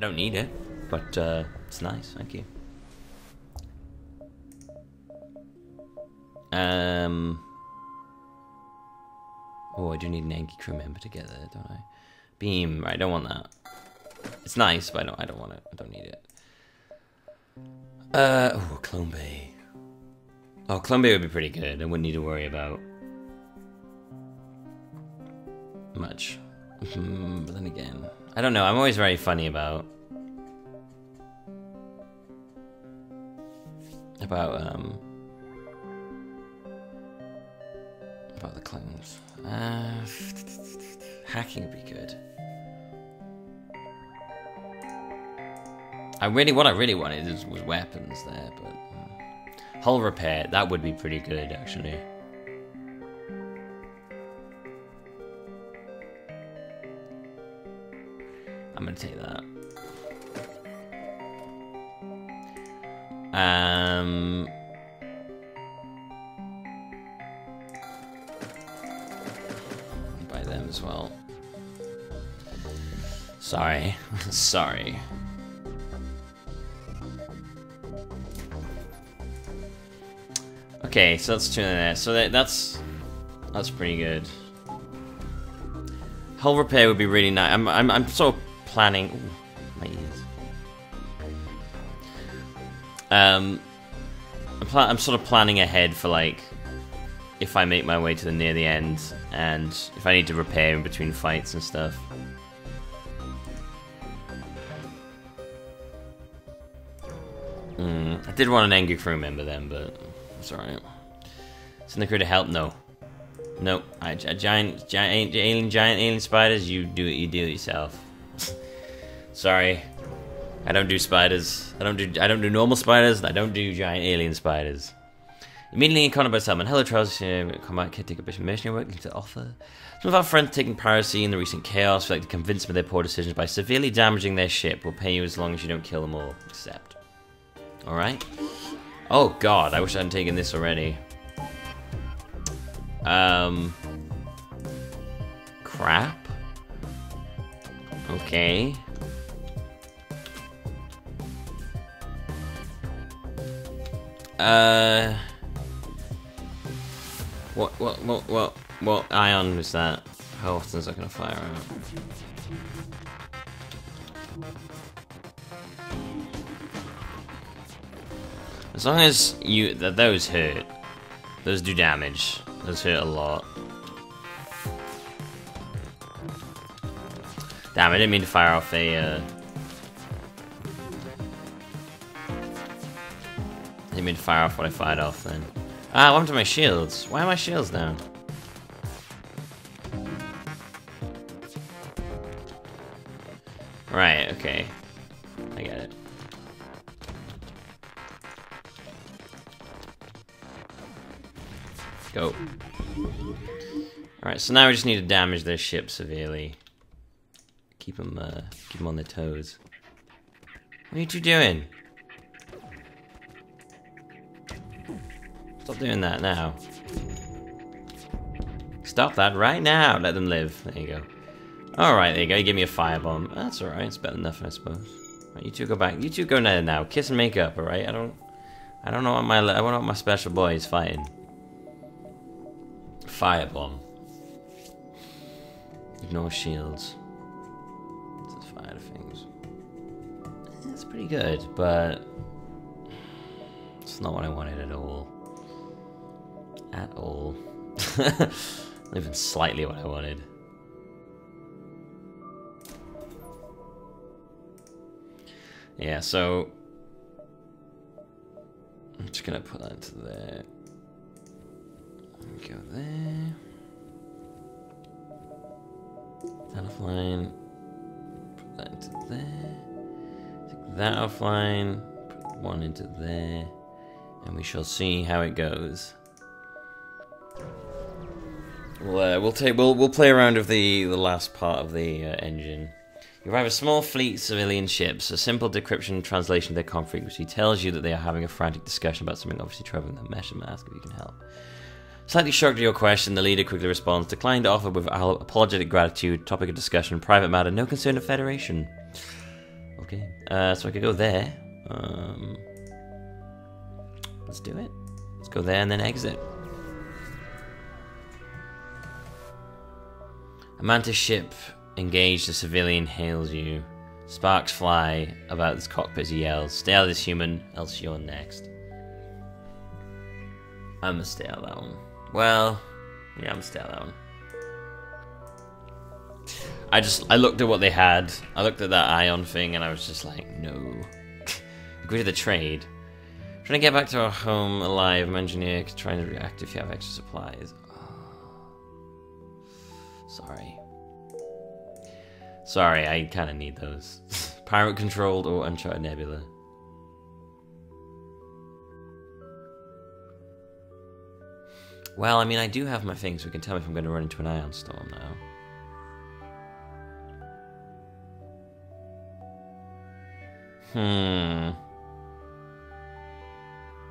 I don't need it, but uh, it's nice. Thank you. Um. Oh, I do need an Engi crew member to get there, don't I? Beam. Right, I don't want that. It's nice, but I don't. I don't want it. I don't need it. Uh. Oh, Clone Bay. Oh, Clone Bay would be pretty good. I wouldn't need to worry about much. But then again, I don't know. I'm always very funny about about um about the clones. Uh, hacking would be good. I really, what I really wanted is, was weapons there, but um, hull repair that would be pretty good actually. I'm gonna take that. Um. Buy them as well. Sorry. Sorry. Okay, so let's tune in there. So that, that's that's pretty good. Hull repair would be really nice. I'm I'm I'm of planning. Ooh, my ears. Um, I'm, I'm sort of planning ahead for like if I make my way to the near the end and if I need to repair in between fights and stuff. Mm, I did want an Engi crew member then, but it's alright. Send the crew to help? No. Nope. I, a giant, giant, alien, giant alien spiders. You do it. You do it yourself. Sorry, I don't do spiders. I don't do. I don't do normal spiders. I don't do giant alien spiders. Immediately encountered by Salmon. Hello, Charles. Uh, combat kit take a bit of mercenary work to offer. Some of our friends taking piracy in the recent chaos would like to convince them of their poor decisions by severely damaging their ship. We'll pay you as long as you don't kill them all. Accept. All right. Oh God, I wish I hadn't taken this already. Um. Crap. Okay. Uh. What, what, what, what, what ion is that? How often is that gonna fire out? As long as you, that those hurt. Those do damage. Those hurt a lot. Damn, I didn't mean to fire off a, uh... Mean to fire off what I fired off then. Ah, what happened to my shields? Why are my shields down? Right, okay. I get it. Go. Alright, so now we just need to damage their ship severely. Keep them, uh, keep them on their toes. What are you two doing? Stop doing that now. Stop that right now. Let them live. There you go. Alright, there you go. You give me a firebomb. That's alright. It's better than nothing, I suppose. Right, you two go back. You two go there now. Kiss and make up, alright? I don't... I don't know what my... I don't know what my special boy is fighting. Firebomb. Ignore shields. Let's fire things. It's pretty good, but... It's not what I wanted at all. At all. Even slightly what I wanted. Yeah, so I'm just gonna put that into there. Go there. That offline. Put that into there. Take that offline. Put one into there. And we shall see how it goes. We'll uh, we'll take we'll we'll play around with the the last part of the uh, engine. You arrive a small fleet civilian ships. A simple decryption translation of their com frequency tells you that they are having a frantic discussion about something obviously troubling them. Mesh ask if you can help. Slightly shocked at your question, the leader quickly responds, declined to offer with apologetic gratitude, topic of discussion, private matter, no concern of Federation. Okay, Uh, so I could go there. Um, let's do it. Let's go there and then exit. A mantis ship engaged. A civilian hails you. Sparks fly about this cockpit he yells, Stay out of this human, else you're next. I'm gonna stay out of that one. Well, yeah, I'm gonna stay out of that one. I just I looked at what they had. I looked at that ion thing and I was just like, no. Agree to the trade. Trying to get back to our home alive, I'm engineer trying to react if you have extra supplies. Sorry. Sorry, I kinda need those. Pirate controlled or Uncharted Nebula. Well, I mean, I do have my things, so we can tell me if I'm going to run into an ion storm now. Hmm.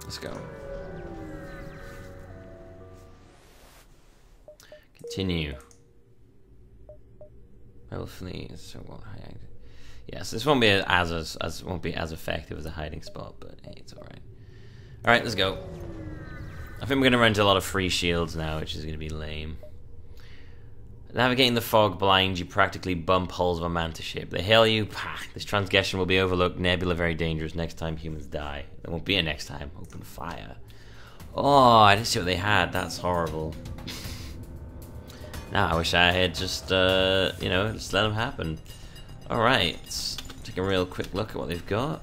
Let's go. Continue. Hopefully, so what? Yes, this won't be as as, as won't be as effective as a hiding spot, but hey, it's all right. All right, let's go. I think we're gonna run into a lot of free shields now, which is gonna be lame. Navigating the fog blinds you practically bump holes of a Mantis ship. They hail you. Pah, this transgression will be overlooked. Nebula very dangerous. Next time humans die. There won't be a next time. Open fire. Oh, I didn't see what they had. That's horrible. now I wish I had just, uh, you know, just let them happen. Alright, let's take a real quick look at what they've got.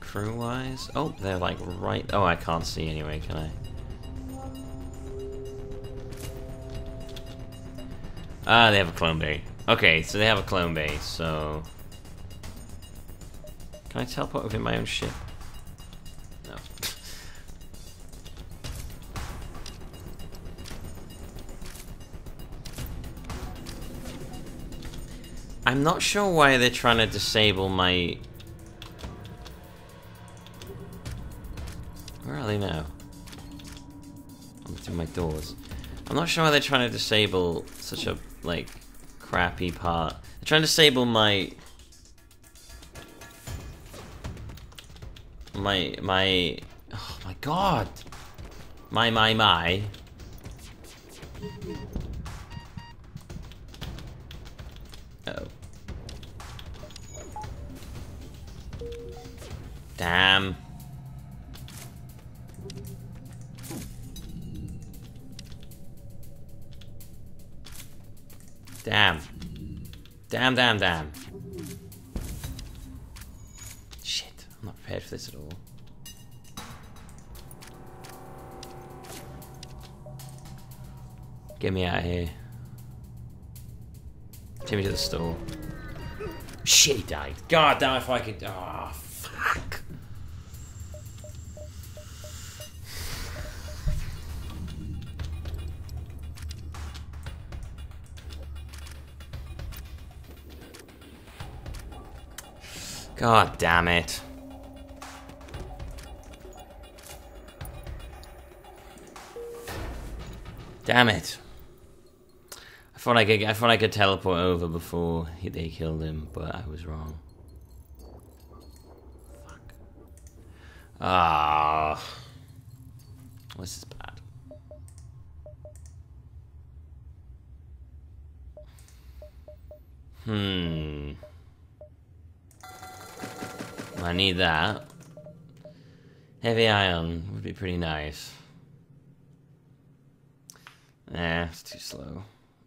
Crew-wise. Oh, they're like right... Oh, I can't see anyway, can I? Ah, they have a clone bay. Okay, so they have a clone bay, so... Can I teleport within my own ship? I'm not sure why they're trying to disable my... Where are they now? I'm between my doors. I'm not sure why they're trying to disable such a like crappy part. They're trying to disable my my my oh my god my my my Damn, damn, damn. Shit, I'm not prepared for this at all. Get me out of here. Take me to the store. Shit, he died. God damn if I could... Oh, God damn it. Damn it. I thought I could I thought I could teleport over before he, they killed him, but I was wrong. Fuck. Ah. This is bad. Hmm. Need that. Heavy ion would be pretty nice. Nah, it's too slow.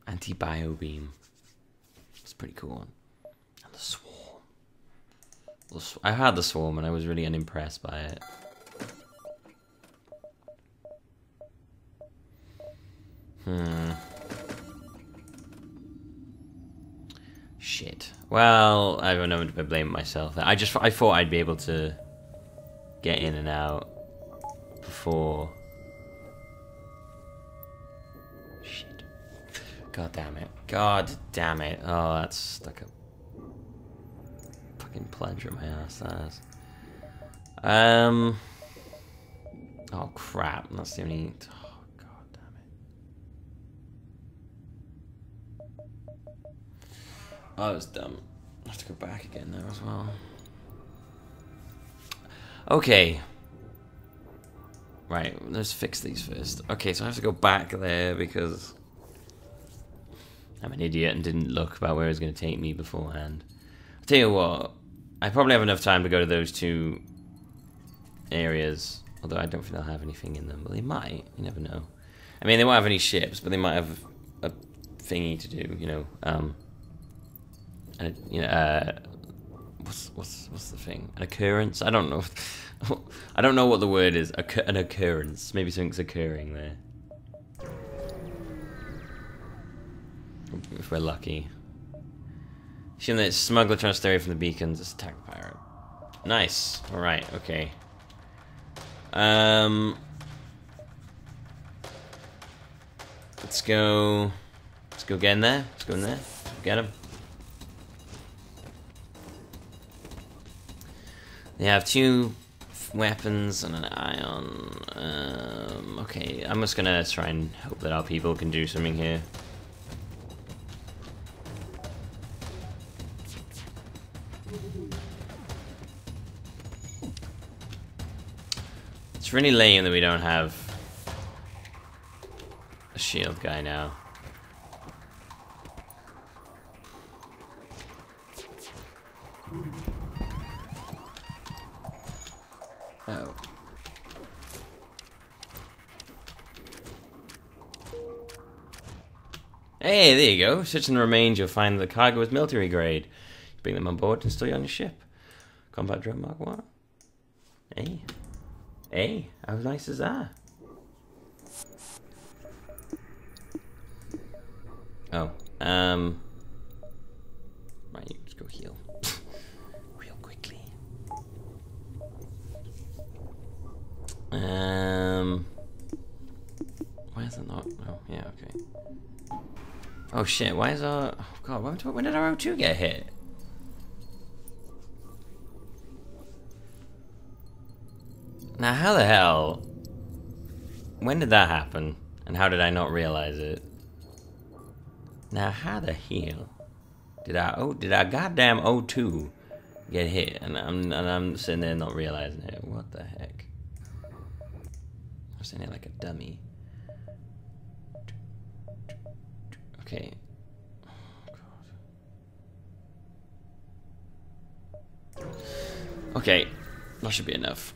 Anti-bio beam. It's pretty cool one. And the swarm. The sw I had the swarm and I was really unimpressed by it. Hmm. Shit. Well, I don't know to blame myself. I just I thought I'd be able to get in and out before. Shit. God damn it. God damn it. Oh, that's stuck a fucking plunger in my ass. That is. Um. Oh crap! That's the only. Oh, that was dumb. have to go back again there as well. Okay. Right, let's fix these first. Okay, so I have to go back there because I'm an idiot and didn't look about where it was going to take me beforehand. I'll tell you what, I probably have enough time to go to those two areas. Although I don't think they'll have anything in them. But they might. You never know. I mean, they won't have any ships, but they might have a thingy to do, you know. Um, you know, uh, what's, what's, what's the thing? An occurrence? I don't know. I don't know what the word is. an occurrence. Maybe something's occurring there. If we're lucky. Assume that smuggler trying to stay away from the beacons. Let's attack pirate. Nice. Alright, okay. Um... Let's go... Let's go get in there. Let's go in there. Get him. They have two weapons and an ion. Um, okay, I'm just gonna try and hope that our people can do something here. It's really lame that we don't have a shield guy now. Hey, there you go. Searching the remains, you'll find the cargo is military grade. bring them on board and still on your ship. Combat drone Mark 1. Hey. Hey, how nice is that? Oh, um... Right, you just go heal. Real quickly. Um... Why is it not? Oh, yeah, okay. Oh shit, why is our... Oh god, when, when did our O2 get hit? Now, how the hell... When did that happen? And how did I not realize it? Now, how the hell did I... Oh, did I goddamn O2 get hit? And I'm, and I'm sitting there not realizing it. What the heck? I'm sitting there like a dummy. Okay. Okay, that should be enough.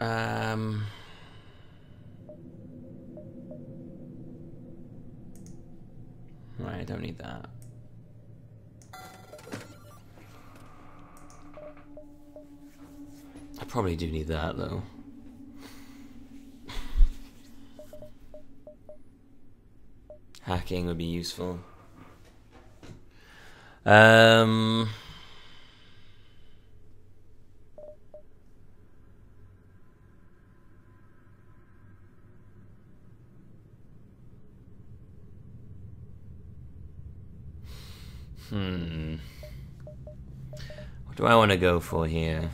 Um. Right, I don't need that. I probably do need that though. Hacking would be useful. Um. Hmm. What do I want to go for here?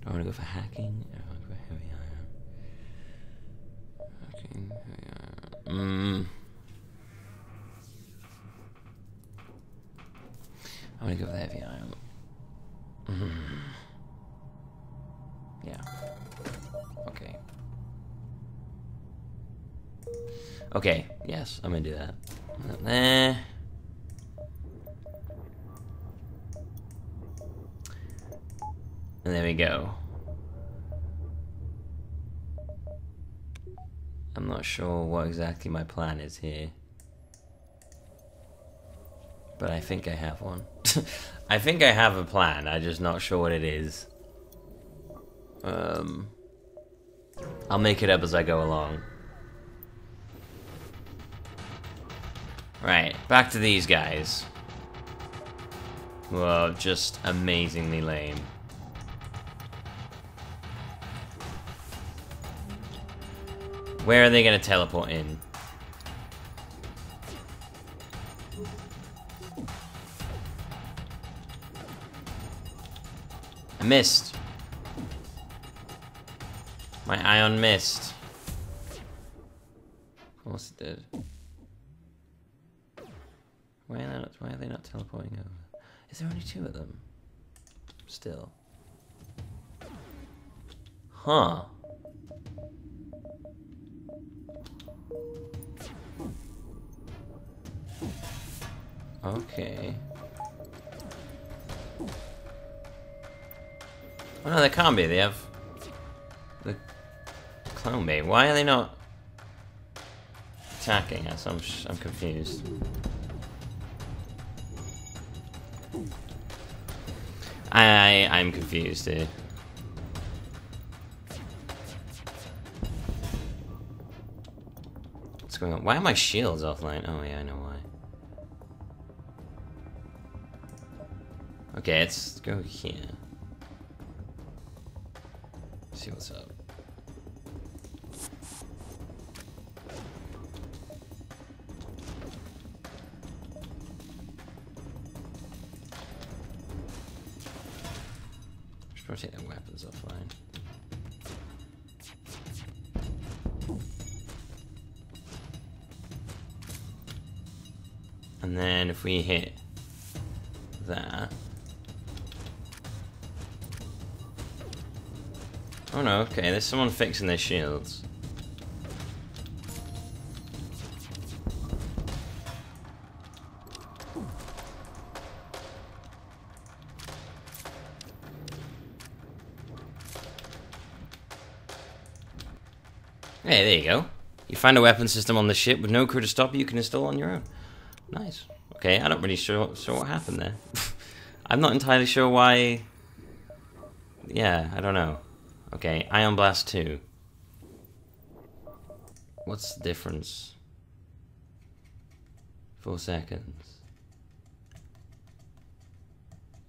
Do I want to go for hacking? Or I want to go for heavy ion? Hacking, heavy ion. Hmm. I'm gonna go with heavy ion. Mm. Yeah. Okay. Okay, yes, I'm gonna do that. Nah. And there we go. I'm not sure what exactly my plan is here. But I think I have one. I think I have a plan, I'm just not sure what it is. Um, I'll make it up as I go along. Right, back to these guys. Whoa, just amazingly lame. Where are they gonna teleport in? Missed. My ion missed. Of course it did. Why are they not, why are they not teleporting over? Is there only two of them? Still. Huh. Okay. Oh no, they can't be. They have the clone bay. Why are they not attacking us? I'm I'm confused. I I'm confused, dude. What's going on? Why are my shields offline? Oh yeah, I know why. Okay, let's go here. See what's up. Probably take their weapons offline. And then if we hit that. Oh no, okay, there's someone fixing their shields. Hey, there you go. You find a weapon system on the ship with no crew to stop you, you can install on your own. Nice. Okay, I'm not really sure, sure what happened there. I'm not entirely sure why... Yeah, I don't know. Okay, Ion Blast 2. What's the difference? Four seconds.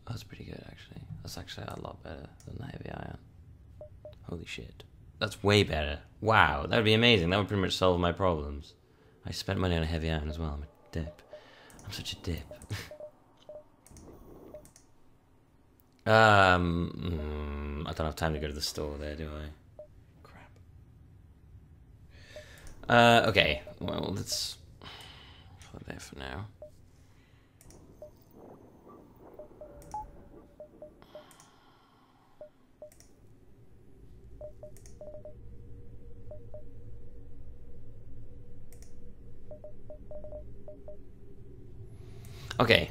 That's pretty good, actually. That's actually a lot better than the Heavy Ion. Holy shit. That's way better. Wow, that would be amazing. That would pretty much solve my problems. I spent money on a Heavy Ion as well. I'm a dip. I'm such a dip. um, mm, I don't have time to go to the store there, do I? Crap. Uh, okay. Well, let's put it there for now. Okay.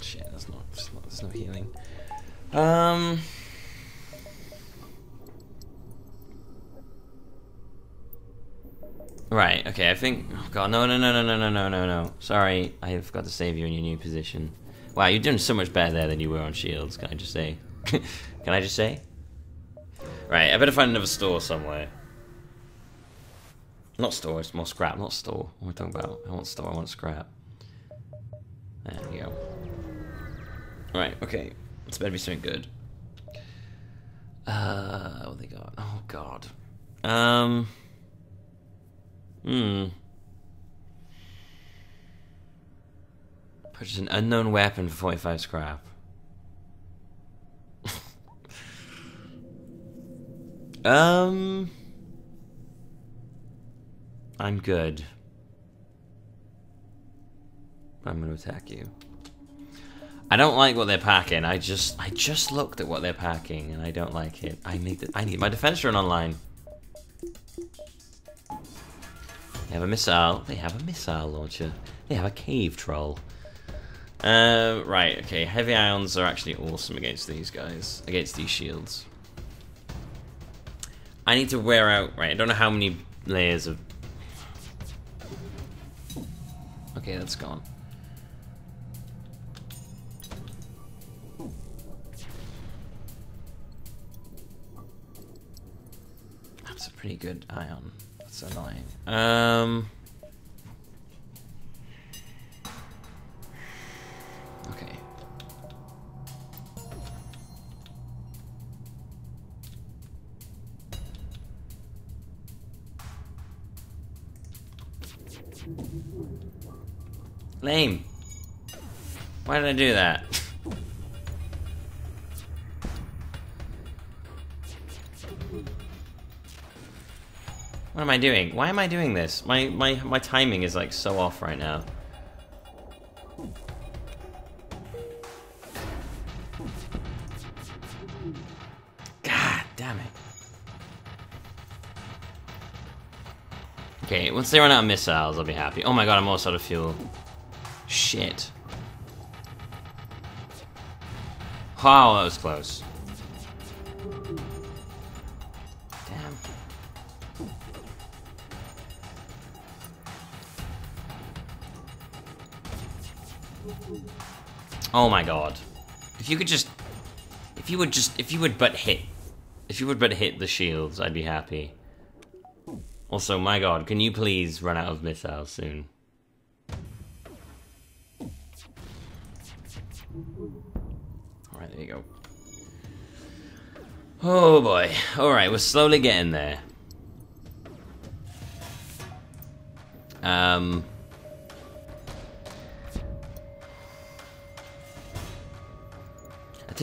Shit, that's not, that's not, that's no healing. Um. Right, okay, I think... Oh god, no, no, no, no, no, no, no, no, no. Sorry, I forgot to save you in your new position. Wow, you're doing so much better there than you were on Shields, can I just say? can I just say? Right, I better find another store somewhere. Not store, it's more scrap, not store. What am I talking about? I want store, I want scrap. There we go. Right, okay. It's better be something good. Uh, what they got? Oh, God. Um... Hmm. Purchase an unknown weapon for 45 scrap. um... I'm good. I'm gonna attack you. I don't like what they're packing. I just I just looked at what they're packing and I don't like it. I need I need my defense drone online. They have a missile. They have a missile launcher. They have a cave troll. Uh, right, okay. Heavy ions are actually awesome against these guys. Against these shields. I need to wear out... Right, I don't know how many layers of... Okay, that's gone. Pretty good ion. That's annoying. Um. Okay. Lame. Why did I do that? What am I doing? Why am I doing this? My, my, my timing is like so off right now. God damn it. Okay, once they run out of missiles, I'll be happy. Oh my god, I'm almost out of fuel. Shit. Wow, oh, that was close. Oh my god. If you could just... If you would just... If you would but hit... If you would but hit the shields, I'd be happy. Also, my god, can you please run out of missiles soon? Alright, there you go. Oh boy. Alright, we're slowly getting there. Um...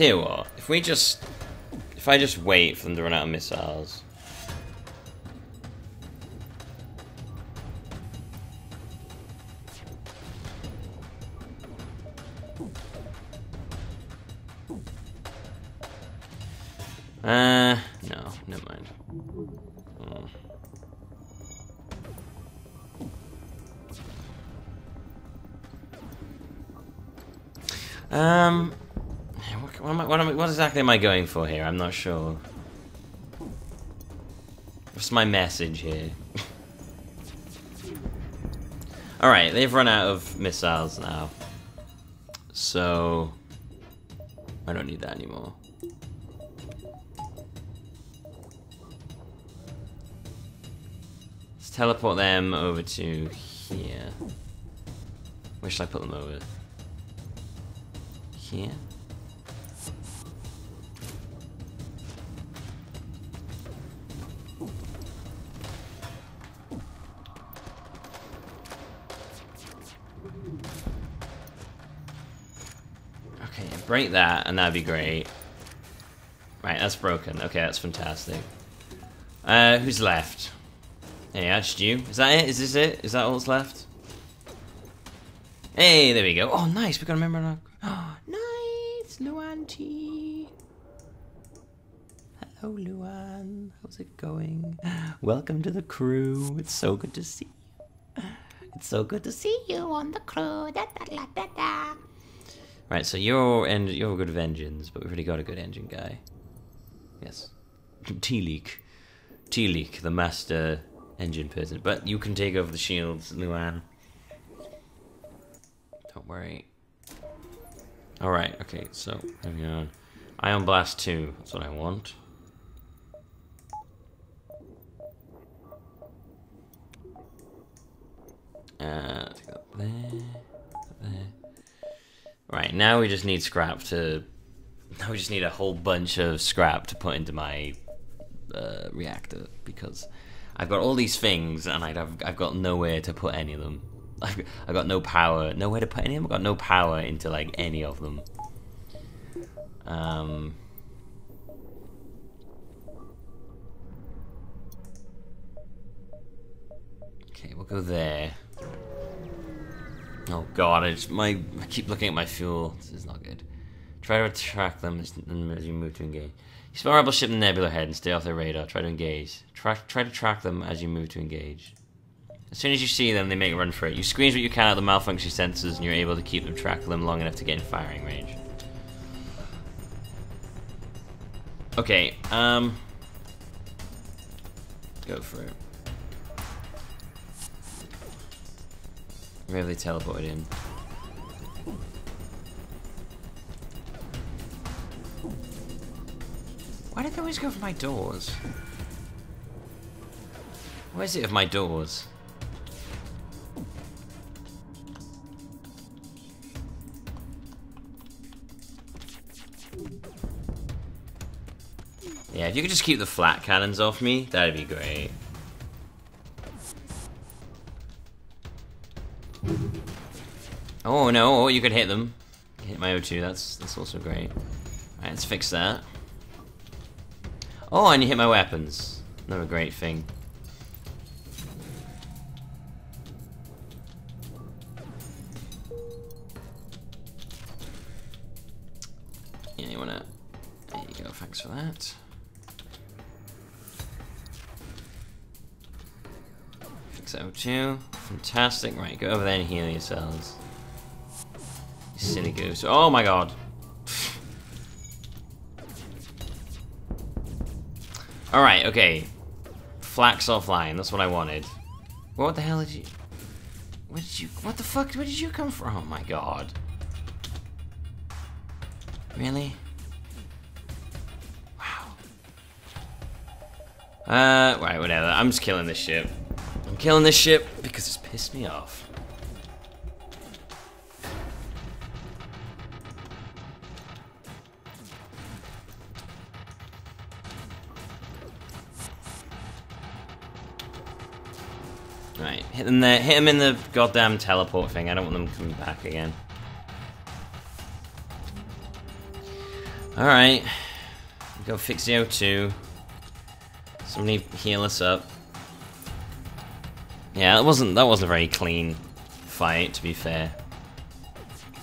tell you what, if we just... If I just wait for them to run out of missiles... Uh, no, never mind. Oh. Um, what, am I, what, am I, what exactly am I going for here? I'm not sure. What's my message here? Alright, they've run out of missiles now. So... I don't need that anymore. Let's teleport them over to here. Where should I put them over? Here? Break that, and that'd be great. Right, that's broken. Okay, that's fantastic. Uh, who's left? Hey, that's you. Is that it? Is this it? Is that all that's left? Hey, there we go. Oh, nice. We got a member. Oh, nice, Luan T. Hello, Luan. How's it going? Welcome to the crew. It's so good to see you. It's so good to see you on the crew. Da, da, da, da, da. Right, so you're and you're good with engines, but we've already got a good engine guy. Yes, T-Leak, T-Leak, the master engine person. But you can take over the shields, Luan. Don't worry. All right, okay. So moving on. Ion Blast two. That's what I want. Uh, there. Right, now we just need scrap to... Now we just need a whole bunch of scrap to put into my uh, reactor, because I've got all these things, and I'd have, I've got nowhere to put any of them. I've, I've got no power, nowhere to put any of them, I've got no power into, like, any of them. Um... Okay, we'll go there. Oh god, it's my I keep looking at my fuel. This is not good. Try to track them as, as you move to engage. You spell rebel ship in nebula head and stay off their radar. Try to engage. Try, try to track them as you move to engage. As soon as you see them, they make a run for it. You squeeze what you can out of the malfunction sensors, and you're able to keep them track of them long enough to get in firing range. Okay, um... Go for it. Really teleported in. Why did they always go for my doors? What is it of my doors? Yeah, if you could just keep the flak cannons off me, that'd be great. Oh no, oh, you could hit them. Hit my O2, that's that's also great. Alright, let's fix that. Oh, and you hit my weapons. Another great thing. Yeah, you wanna... There you go, thanks for that. Fix O2. Fantastic. Right, go over there and heal yourselves. Silly goose. Oh my god. Alright, okay. Flak's offline, that's what I wanted. What the hell did you... Where did you... What the fuck? Where did you come from? Oh my god. Really? Wow. Uh, right, whatever. I'm just killing this ship. I'm killing this ship because it's pissed me off. Hit them there. Hit them in the goddamn teleport thing. I don't want them coming back again. Alright. Go fix the O2. Somebody heal us up. Yeah, that wasn't that wasn't a very clean fight, to be fair.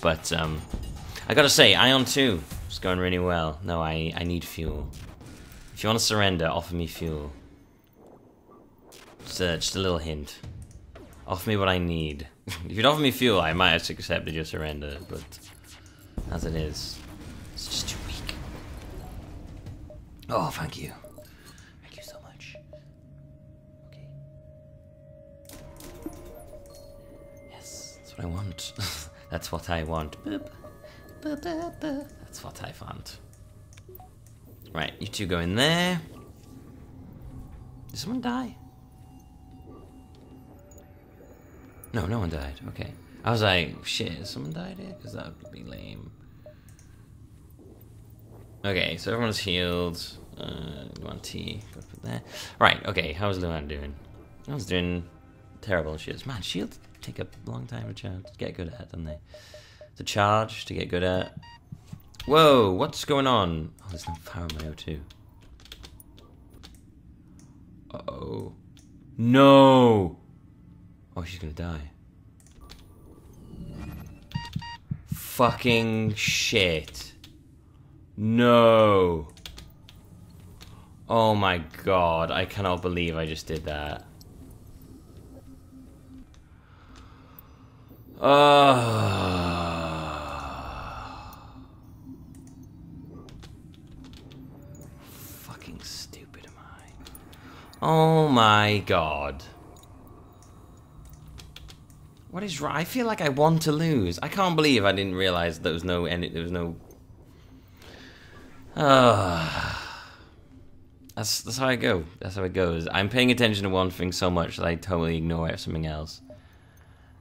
But um I gotta say, Ion 2 is going really well. No, I, I need fuel. If you want to surrender, offer me fuel. Just just a little hint. Offer me what I need. if you'd offer me fuel, I might have accepted your surrender, but as it is, it's just too weak. Oh, thank you. Thank you so much. Okay. Yes, that's what I want. that's what I want. That's what I want. Right, you two go in there. Did someone die? No, no one died. Okay. I was like, shit, someone died here? Because that would be lame. Okay, so everyone's healed. Uh, Luan T, put there. Right, okay, how's Luan doing? I was doing terrible shields. Man, shields take a long time to charge, get good at, don't they? To charge, to get good at. Whoa, what's going on? Oh, there's no power in my O2. Uh-oh. No! Oh, she's gonna die. Fucking shit. No. Oh my god, I cannot believe I just did that. Uh, fucking stupid am I. Oh my god. What is right? I feel like I want to lose. I can't believe I didn't realize there was no end. There was no. Uh, that's that's how I go. That's how it goes. I'm paying attention to one thing so much that I totally ignore something else.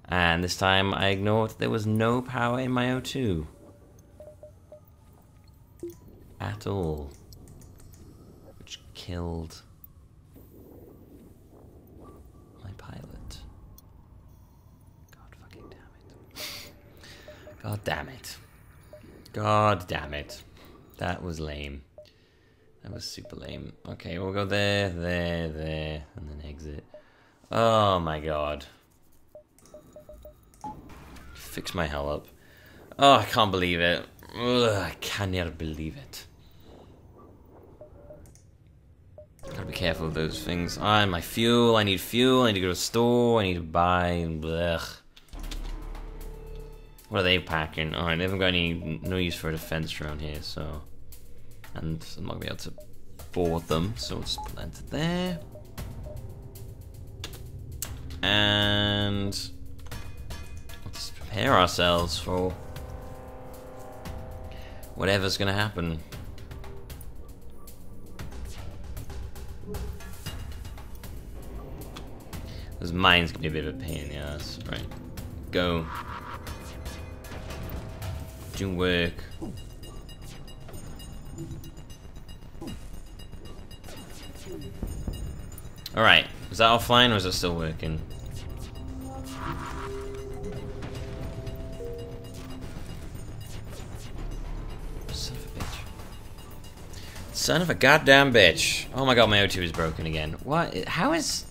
And this time I ignored there was no power in my O2. At all. Which killed my pilot. God fucking damn it. God damn it. God damn it. That was lame. That was super lame. Okay, we'll go there, there, there, and then exit. Oh my god. Fix my hell up. Oh, I can't believe it. Ugh, I cannot believe it. Gotta be careful of those things. Ah, my fuel. I need fuel. I need to go to the store. I need to buy. Blech. What are they packing? Oh, Alright, they haven't got any no use for a defense around here, so. And I'm not gonna be able to board them, so just put that there. And let's prepare ourselves for whatever's gonna happen. This mine's gonna be a bit of a pain in the ass. Right. Go. Do work. Alright. Was that offline or is it still working? Son of a bitch. Son of a goddamn bitch. Oh my god, my O2 is broken again. What? How is...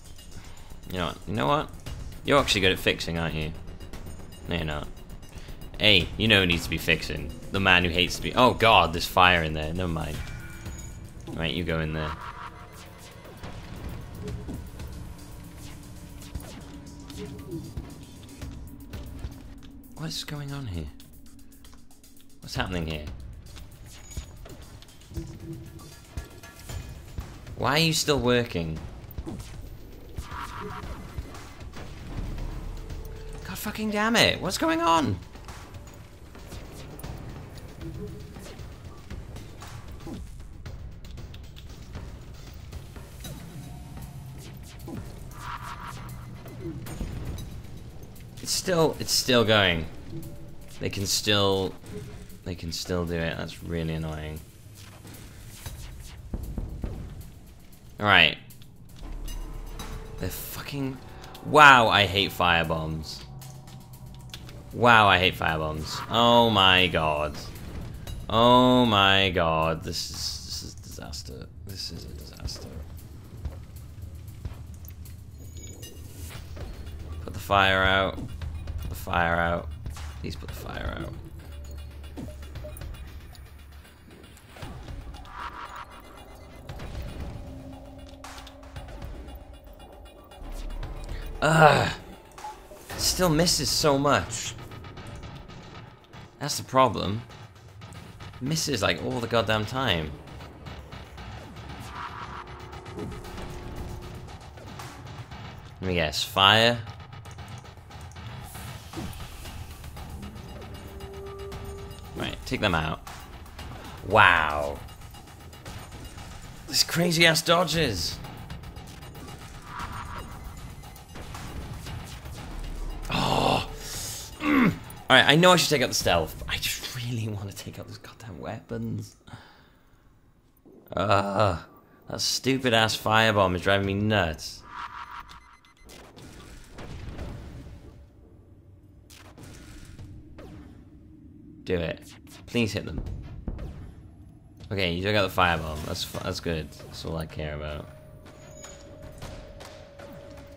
You know what? You know what? You're actually good at fixing, aren't you? No, you're not. Hey, you know who needs to be fixing. The man who hates to be- Oh god, there's fire in there. Never mind. Right, you go in there. What's going on here? What's happening here? Why are you still working? God fucking damn it, what's going on? Still it's still going. They can still they can still do it. That's really annoying. Alright. They're fucking Wow, I hate firebombs. Wow, I hate firebombs. Oh my god. Oh my god. This is this is disaster. This is a disaster. Put the fire out. Fire out. Please put the fire out. Ugh. Still misses so much. That's the problem. Misses like all the goddamn time. Let me guess. Fire. Take them out. Wow. This crazy ass dodges. Oh. Mm. Alright, I know I should take out the stealth, but I just really want to take out those goddamn weapons. Ugh. That stupid ass firebomb is driving me nuts. Do it. Please hit them. Okay, you took out the firebomb. That's that's good. That's all I care about.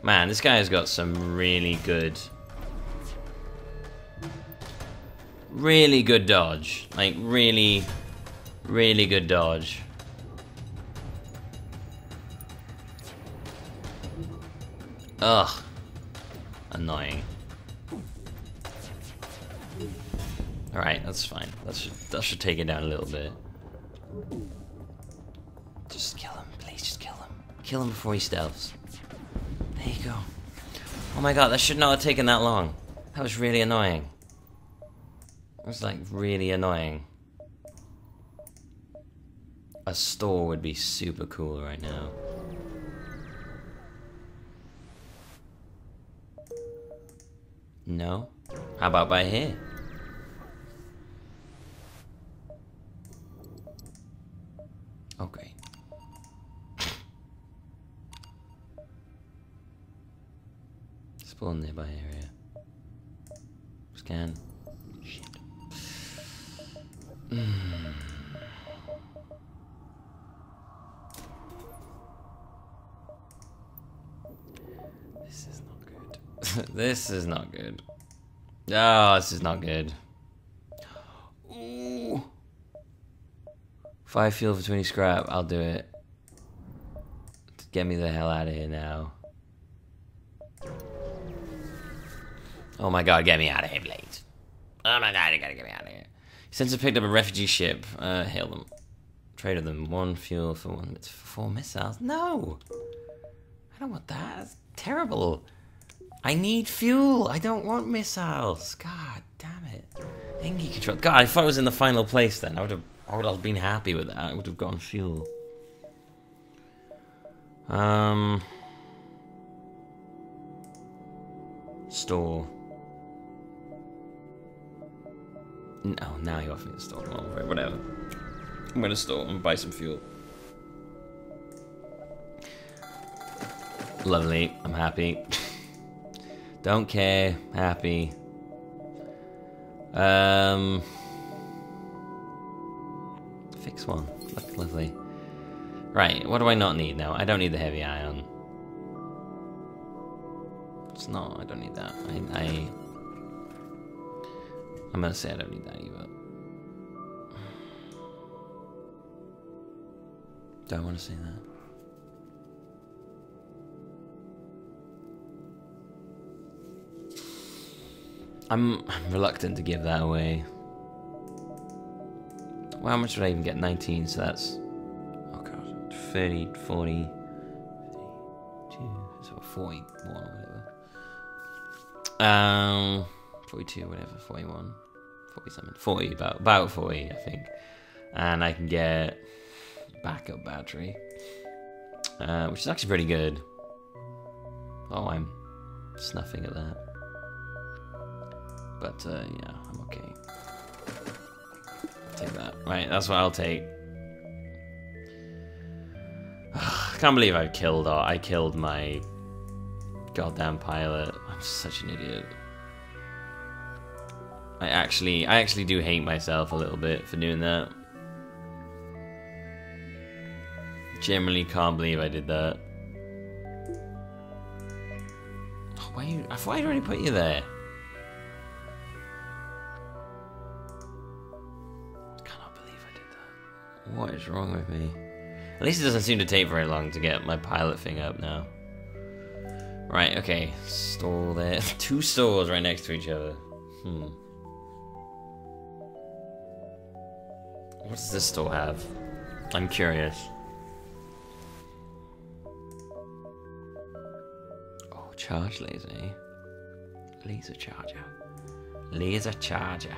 Man, this guy has got some really good, really good dodge. Like really, really good dodge. Ugh. Annoying. Alright, that's fine. That should that should take it down a little bit. Just kill him, please just kill him. Kill him before he stealths. There you go. Oh my god, that should not have taken that long. That was really annoying. It was like really annoying. A store would be super cool right now. No? How about by here? Okay. Explore nearby area. Scan. Shit. Mm. This is not good. this is not good. Oh, this is not good. Ooh. Five fuel for 20 scrap, I'll do it. Get me the hell out of here now. Oh my god, get me out of here, Blade. Oh my god, you gotta get me out of here. Since I picked up a refugee ship, uh, hail them. Traded them one fuel for one it's for four missiles. No! I don't want that. That's terrible. I need fuel. I don't want missiles. God damn it. Engi control. God, if I was in the final place then, I would have I would have been happy with that. I would have gotten fuel. Um Store. No, now you offer me to store. Well, right, whatever. I'm gonna store and buy some fuel. Lovely. I'm happy. Don't care. Happy. Um. Fix one. That's lovely. Right, what do I not need now? I don't need the heavy ion. It's not, I don't need that. I, I I'm gonna say I don't need that either. Do I want to say that? I'm, I'm reluctant to give that away. Well, how much would I even get? 19, so that's... Oh god. 30, 40... 32, so 41 or whatever. Um... 42, whatever, 41. 40 something. 40, about, about 40, I think. And I can get backup battery. Uh, which is actually pretty good. Oh, I'm snuffing at that. But, uh, yeah, I'm okay. Take that. Right, that's what I'll take. I can't believe I killed I killed my goddamn pilot. I'm such an idiot. I actually I actually do hate myself a little bit for doing that. Generally can't believe I did that. Why you, I thought I'd already put you there. What is wrong with me? At least it doesn't seem to take very long to get my pilot thing up now. Right, okay. Stall there. Two stalls right next to each other. Hmm. What does this store have? I'm curious. Oh, charge laser, eh? Laser charger. Laser charger.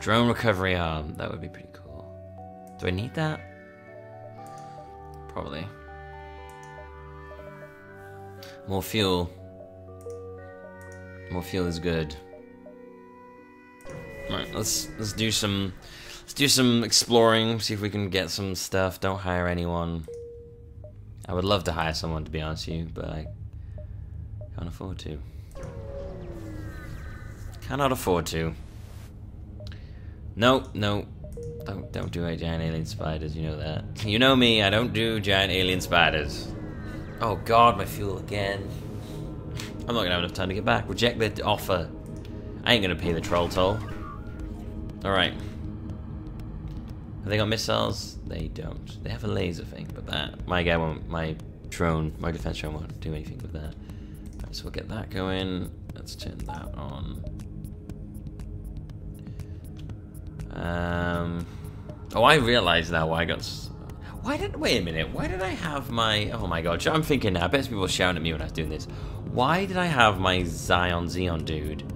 Drone recovery arm. That would be pretty cool. Do I need that? Probably. More fuel. More fuel is good. Alright, let's let's do some let's do some exploring, see if we can get some stuff. Don't hire anyone. I would love to hire someone to be honest with you, but I can't afford to. Cannot afford to. No, no. Don't don't do giant alien spiders, you know that. You know me, I don't do giant alien spiders. Oh god, my fuel again. I'm not gonna have enough time to get back. Reject the offer. I ain't gonna pay the troll toll. Alright. Have they got missiles? They don't. They have a laser thing, but that my guy won't my drone, my defense drone won't do anything with that. Right, so we'll get that going. Let's turn that on. Um Oh I realise now why I got why did wait a minute? Why did I have my? Oh my god! I'm thinking now. I bet people shouting at me when I was doing this. Why did I have my Zion Xeon dude?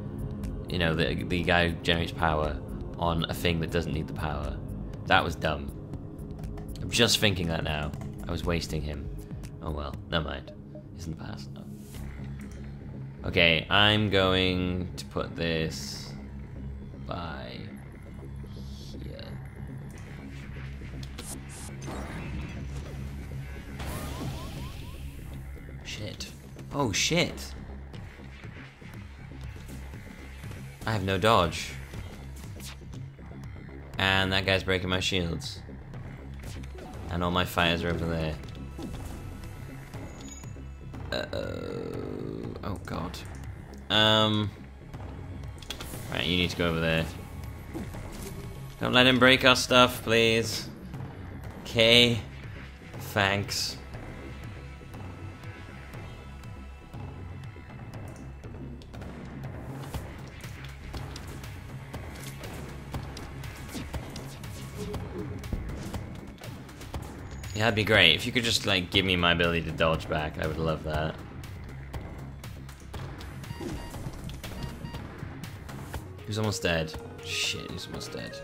You know, the the guy who generates power on a thing that doesn't need the power. That was dumb. I'm just thinking that now. I was wasting him. Oh well, never mind. He's in the past. Oh. Okay, I'm going to put this by Shit. Oh shit. I have no dodge. And that guy's breaking my shields. And all my fires are over there. Uh oh. Oh god. Um. Right, you need to go over there. Don't let him break our stuff, please. Okay. Thanks. Yeah, that'd be great. If you could just, like, give me my ability to dodge back, I would love that. He's almost dead. Shit, he's almost dead.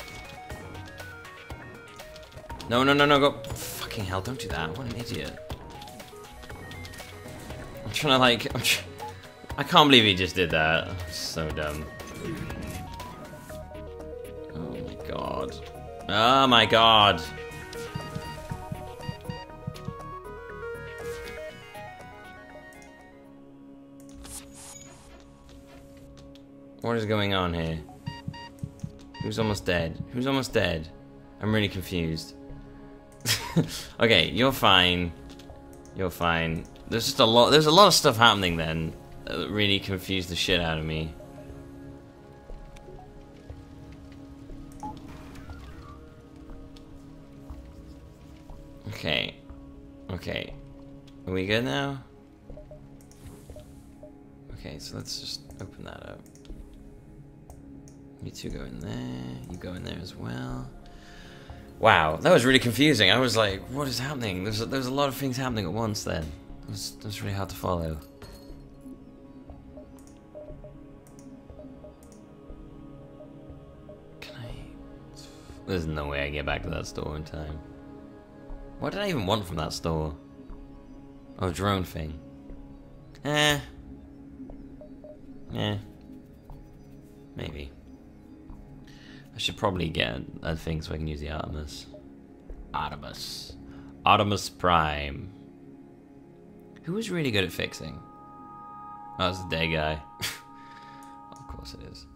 No, no, no, no, go. Fucking hell, don't do that. What an idiot. I'm trying to, like... I'm tr I can't believe he just did that. So dumb. Oh my god. Oh my god. What is going on here? Who's almost dead? Who's almost dead? I'm really confused. okay, you're fine. You're fine. There's just a lot. There's a lot of stuff happening then that really confused the shit out of me. Okay. Okay. Are we good now? Okay, so let's just open that up. You two go in there. You go in there as well. Wow, that was really confusing. I was like, what is happening? There's a, there's a lot of things happening at once then. It was, it was really hard to follow. Can I... There's no way I get back to that store in time. What did I even want from that store? Oh, drone thing. Eh. Eh. Maybe. I should probably get a thing so I can use the Artemis. Artemis. Artemis Prime. Who was really good at fixing? Oh, it's the day guy. of course it is.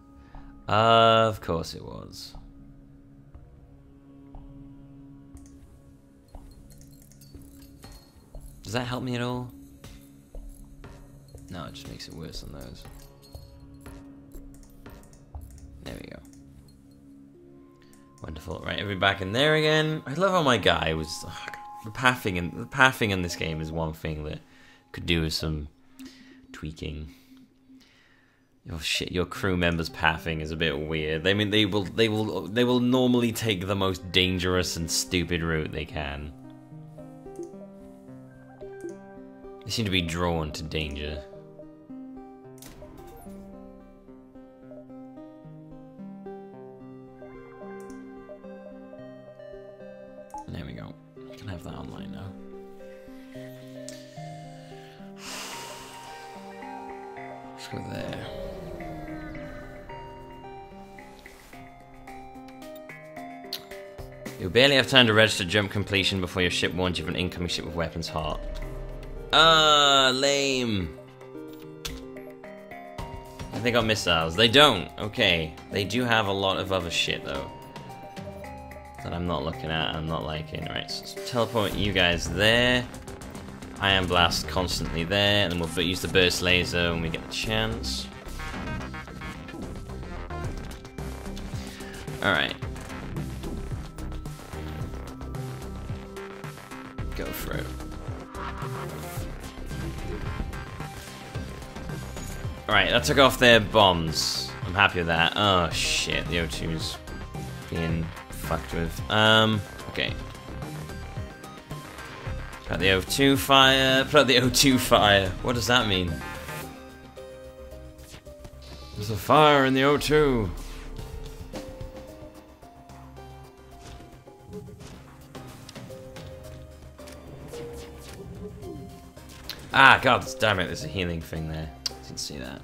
Uh, of course it was. Does that help me at all? No, it just makes it worse on those. There we go. Wonderful. Right, everybody back in there again. I love how my guy was. Oh, the pathing and the pathing in this game is one thing that could do with some tweaking. Oh shit! Your crew members' pathing is a bit weird. I mean, they will, they will, they will normally take the most dangerous and stupid route they can. They seem to be drawn to danger. Go there. You'll barely have time to register jump completion before your ship warns you of an incoming ship with weapons hot. Ah, lame. They got missiles. They don't. Okay. They do have a lot of other shit, though. That I'm not looking at, I'm not liking. Right, so teleport you guys there. Ion Blast constantly there, and then we'll use the Burst Laser when we get the chance. Alright. Go for it. Alright, that took off their bombs. I'm happy with that. Oh shit, the O2's being fucked with. Um, okay. Put out the O2 fire. Put out the O2 fire. What does that mean? There's a fire in the O2. Ah, god damn it, there's a healing thing there. Didn't see that.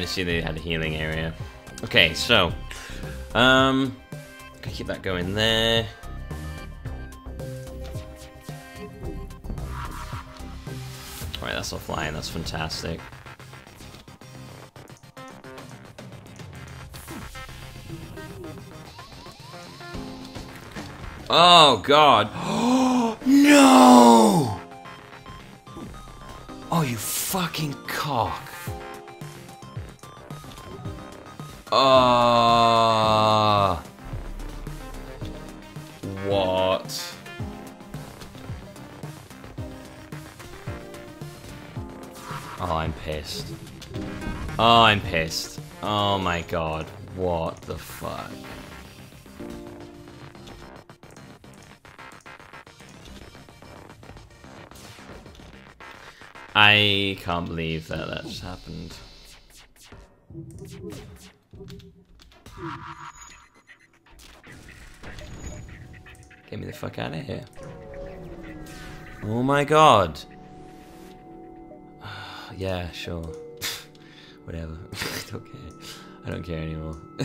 Didn't see they had a healing area. Okay, so, um, gonna keep that going there. Alright, that's all flying, that's fantastic. Oh god. no! Oh you fucking cock. Uh What? Oh, I'm pissed. Oh, I'm pissed. Oh my god. What the fuck? I can't believe that that just happened. Fuck out of here. Oh my god. yeah, sure. Whatever. I don't care. I don't care anymore.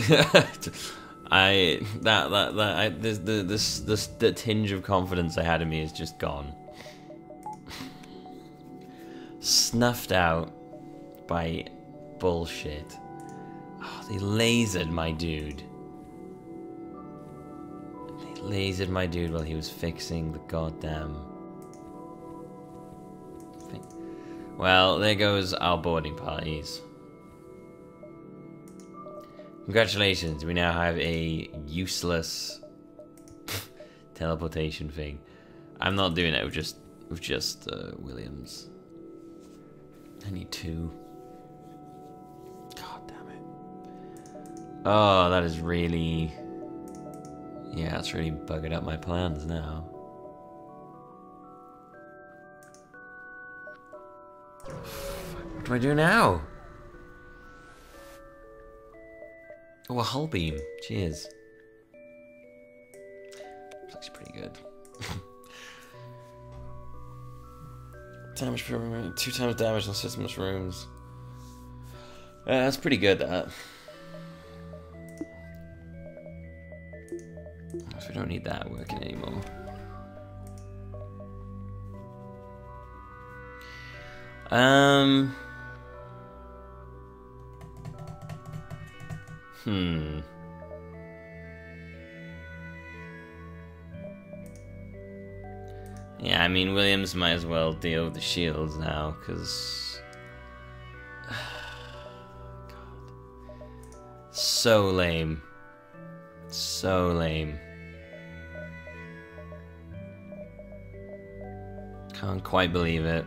I that that that I this the this this the tinge of confidence I had in me is just gone. Snuffed out by bullshit. Oh, they lasered my dude. Lasered my dude while he was fixing the goddamn thing. Well, there goes our boarding parties. Congratulations, we now have a useless teleportation thing. I'm not doing it with just with just uh, Williams. I need two. God damn it. Oh, that is really yeah, that's really buggered up my plans now. What do I do now? Oh, a hull beam. Cheers. It's actually pretty good. damage per room, two times damage on systems rooms. Uh, that's pretty good, that. Don't need that working anymore. Um. Hmm. Yeah, I mean, Williams might as well deal with the shields now, because. So lame. So lame. Can't quite believe it.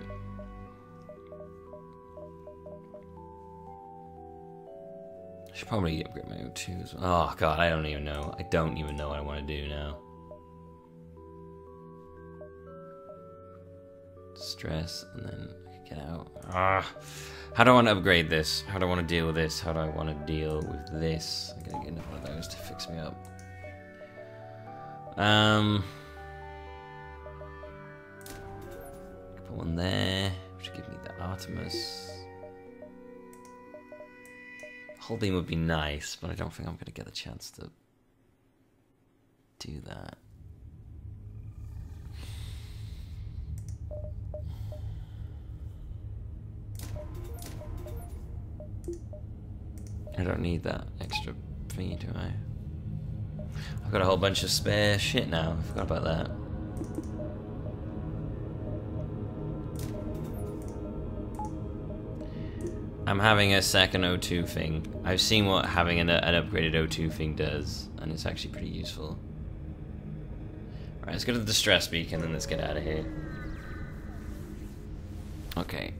Should probably upgrade my O2 as well. Oh god, I don't even know. I don't even know what I want to do now. Stress, and then get out. Ah, how do I want to upgrade this? How do I want to deal with this? How do I want to deal with this? I'm gonna get one of those to fix me up. Um, put one there, which would give me the Artemis. Hull beam would be nice, but I don't think I'm gonna get the chance to do that. I don't need that extra thingy, do I? I've got a whole bunch of spare shit now. I forgot about that. I'm having a second O2 thing. I've seen what having an, an upgraded O2 thing does, and it's actually pretty useful. Right, let's go to the distress beacon and let's get out of here. Okay.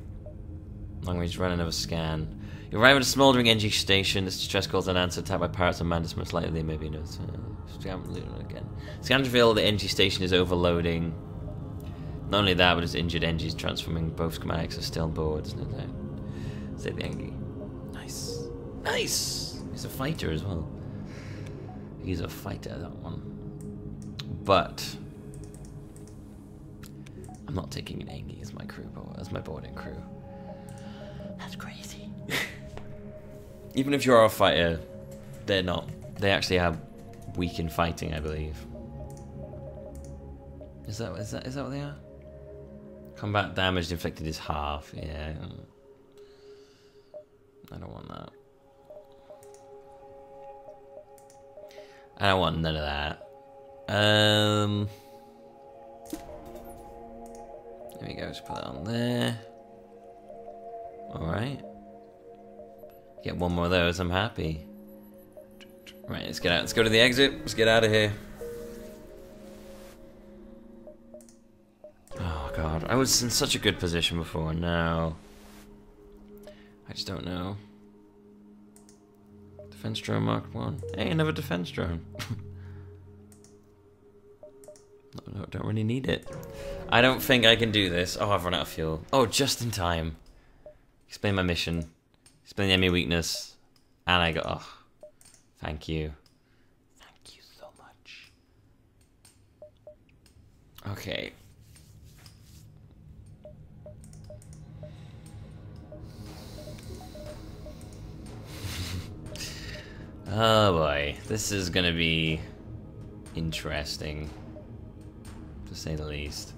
Long range run another scan. You arrive at a smoldering Engi station. This distress calls answer attacked by pirates and Mantis. Most likely, they may be noticed. Uh, scan again. Scan reveal the Engi station is overloading. Not only that, but its injured Engis transforming. Both schematics are still on board. There's no doubt. Say the Engi. Nice. Nice! He's a fighter as well. He's a fighter, that one. But. I'm not taking an Engi as my crew, as my boarding crew. That's crazy. Even if you're a fighter, they're not. They actually have weak in fighting, I believe. Is that is that is that what they are? Combat damage inflicted is half. Yeah. I don't want that. I don't want none of that. Um. There we go. Just put that on there. All right. Get one more of those, I'm happy. Right, let's get out. Let's go to the exit. Let's get out of here. Oh god, I was in such a good position before. Now, I just don't know. Defense drone Mark One. Hey, another defense drone. no, no, don't really need it. I don't think I can do this. Oh, I've run out of fuel. Oh, just in time. Explain my mission. Explain the enemy weakness. And I go, oh, thank you. Thank you so much. Okay. Oh boy, this is gonna be interesting, to say the least.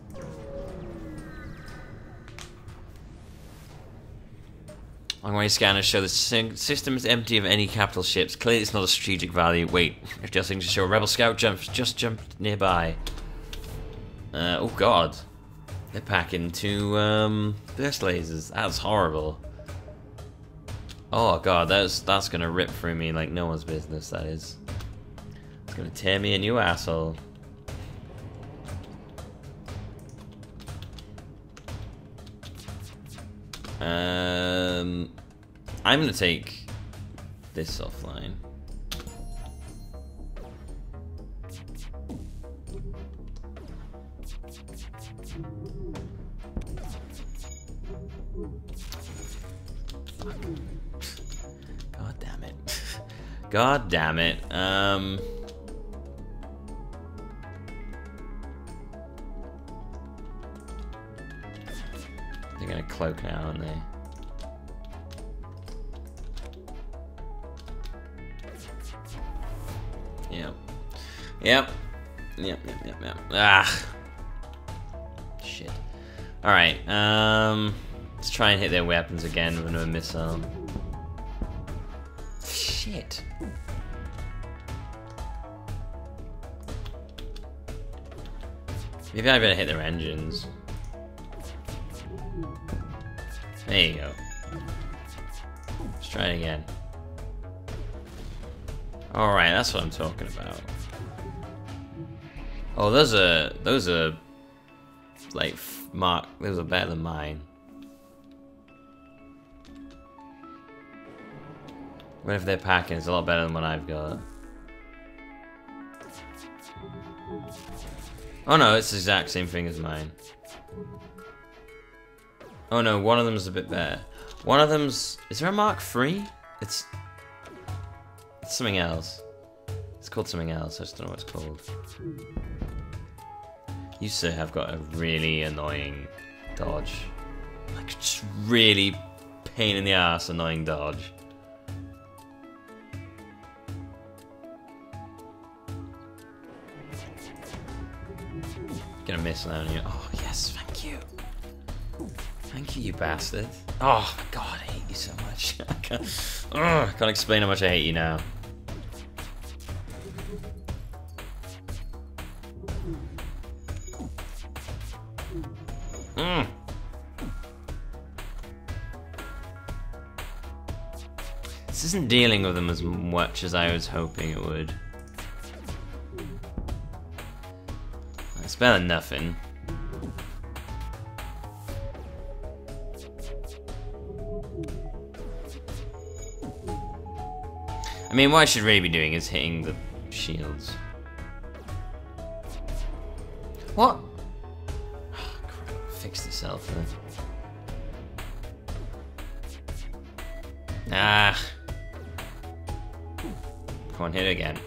Long-range scanners show the system is empty of any capital ships. Clearly it's not a strategic value. Wait, adjusting to show a rebel scout jumps just jumped nearby. Uh, oh god. They're packing two um, burst lasers. That's horrible. Oh god, that's that's gonna rip through me like no one's business. That is. It's gonna tear me a new asshole. Um, I'm gonna take this offline. God damn it. Um... They're gonna cloak now, aren't they? Yep. Yep. Yep, yep, yep, yep. Ah. Shit. Alright, um... Let's try and hit their weapons again with another missile. Shit. Maybe I better hit their engines. There you go. Let's try it again. Alright, that's what I'm talking about. Oh, those are those are like mark. Those are better than mine. Whatever they're packing is a lot better than what I've got. Oh no, it's the exact same thing as mine. Oh no, one of them's a bit better. One of them's... Is there a Mark III? It's... It's something else. It's called something else, I just don't know what it's called. Used to have got a really annoying dodge. Like, just really pain in the ass annoying dodge. Gonna miss that on you. Oh, yes, thank you. Thank you, you bastard. Oh, God, I hate you so much. I can't, can't explain how much I hate you now. Mm. This isn't dealing with them as much as I was hoping it would. It's better nothing. I mean, what I should really be doing is hitting the shields. What? Oh, crap. Fixed itself then. Ah. Come on, hit it again.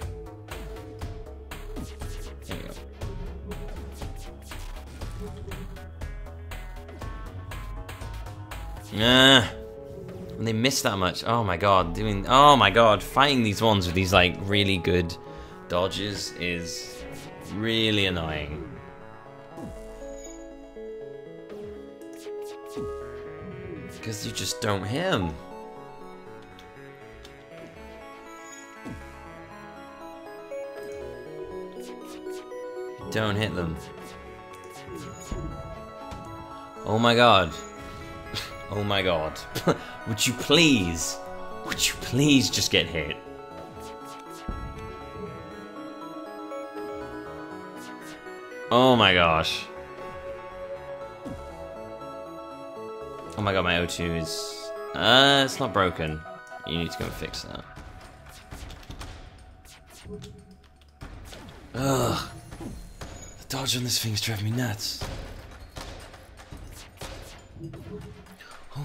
When they miss that much, oh my god, doing oh my god, fighting these ones with these like really good dodges is really annoying. Because you just don't hit them. Don't hit them. Oh my god. Oh my god. would you please, would you please just get hit? Oh my gosh. Oh my god, my O2 is... Uh, it's not broken. You need to go and fix that. Ugh. The dodge on this thing's driving me nuts.